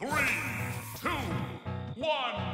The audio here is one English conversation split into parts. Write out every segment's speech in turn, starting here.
Three, two, one,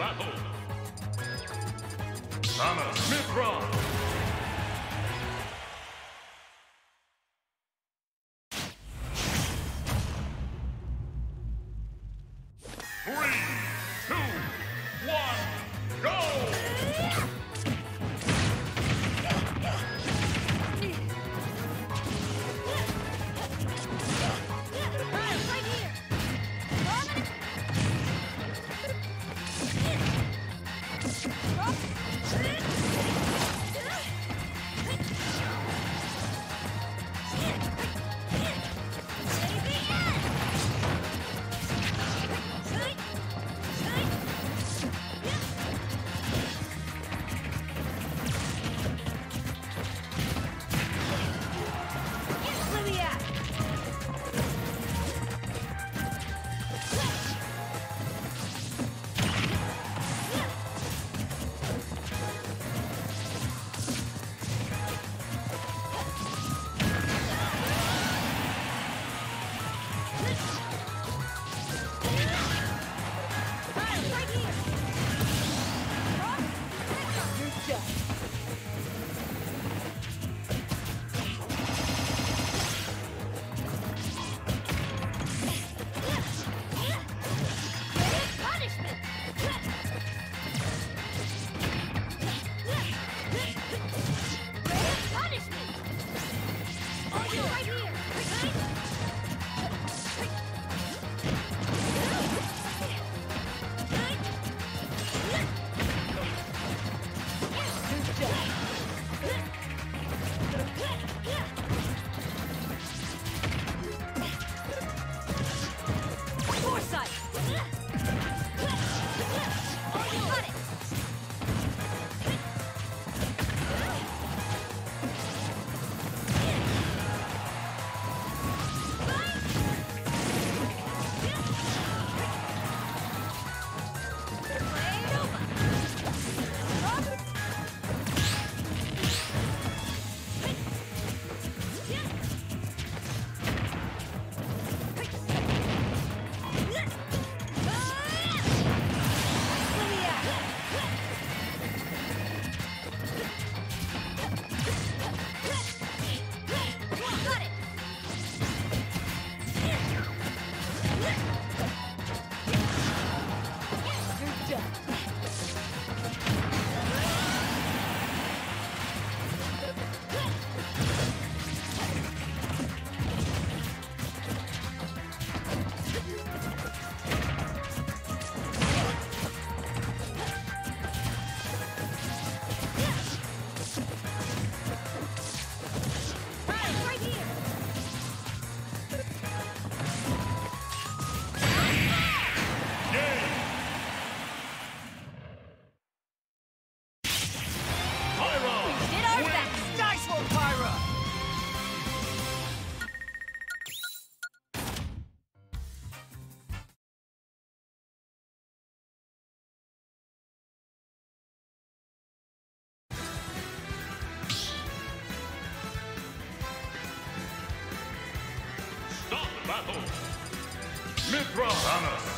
battle! Samus Mithra! Thanos!